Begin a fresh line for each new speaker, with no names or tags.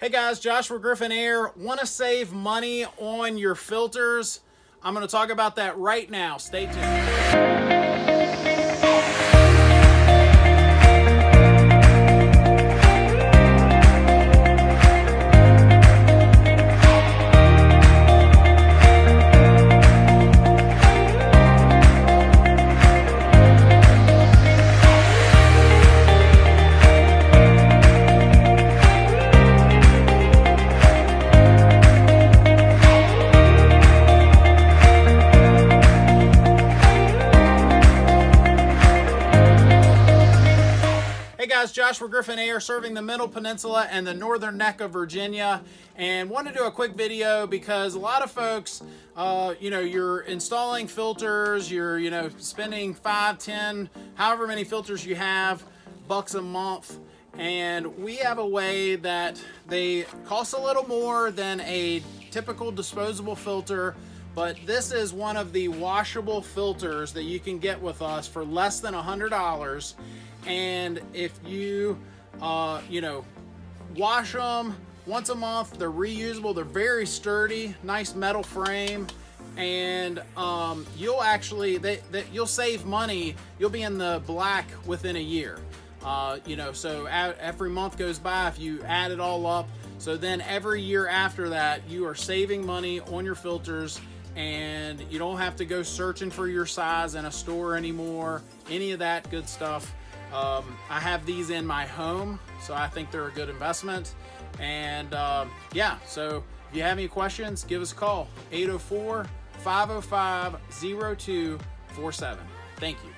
Hey guys, Joshua Griffin Air. Want to save money on your filters? I'm going to talk about that right now. Stay tuned. Guys, Joshua Griffin Air serving the Middle Peninsula and the northern neck of Virginia. And want to do a quick video because a lot of folks, uh, you know, you're installing filters, you're, you know, spending five, ten, however many filters you have, bucks a month. And we have a way that they cost a little more than a typical disposable filter but this is one of the washable filters that you can get with us for less than a hundred dollars. And if you uh, you know wash them once a month they're reusable they're very sturdy nice metal frame. And um, you'll actually they, they, you'll save money. You'll be in the black within a year. Uh, you know so every month goes by if you add it all up. So then every year after that you are saving money on your filters and you don't have to go searching for your size in a store anymore any of that good stuff um, I have these in my home, so I think they're a good investment. And um, yeah, so if you have any questions, give us a call 804 505 0247. Thank you.